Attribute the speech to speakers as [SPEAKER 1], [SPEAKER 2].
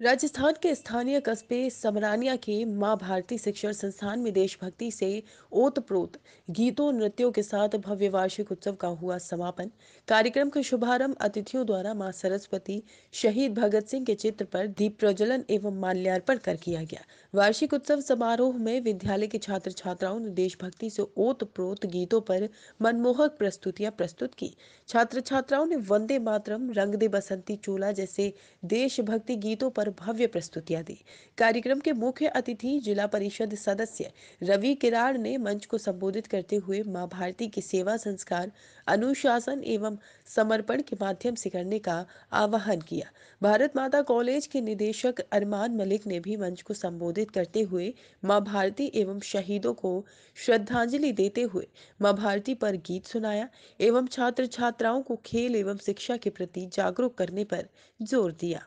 [SPEAKER 1] राजस्थान के स्थानीय कस्बे समरानिया के माँ भारती शिक्षण संस्थान में देशभक्ति से ओतप्रोत गीतों, नृत्यों के साथ भव्य वार्षिक उत्सव का हुआ समापन। कार्यक्रम का शुभारंभ अतिथियों द्वारा माँ सरस्वती, शहीद भगत सिंह के चित्र पर दीप प्रज्वलन एवं माल्यार्पण कर किया गया। वार्षिक उत्सव समारोह में विद्यालय के छात्र छात्राओं ने देशभक्ति से ओतप्रोत गीतों पर मनमोहक प्रस्तुतियाँ प्रस्तुत की। छात्र छात्राओं ने वंदे मातरम, रंग दे बसंती चोला जैसे देशभक्ति गीतों पर भव्य प्रस्तुतियाँ दी। कार्यक्रम के मुख्य अतिथि जिला परिषद सदस्य रवि किराड़ ने मंच को संबोधित करते हुए माँ भारती की सेवा संस्कार, अनुशासन एवं समर्पण के माध्यम से करने का आह्वान किया। भारत माता कॉलेज के निदेशक अरमान मलिक ने भी मंच को संबोधित करते हुए माँ भारती एवं शहीदों को श्रद्धांजलि देते हुए माँ भारती पर गीत सुनाया एवं छात्र छात्राओं को खेल एवं शिक्षा के प्रति जागरूक करने पर ज़ोर दिया।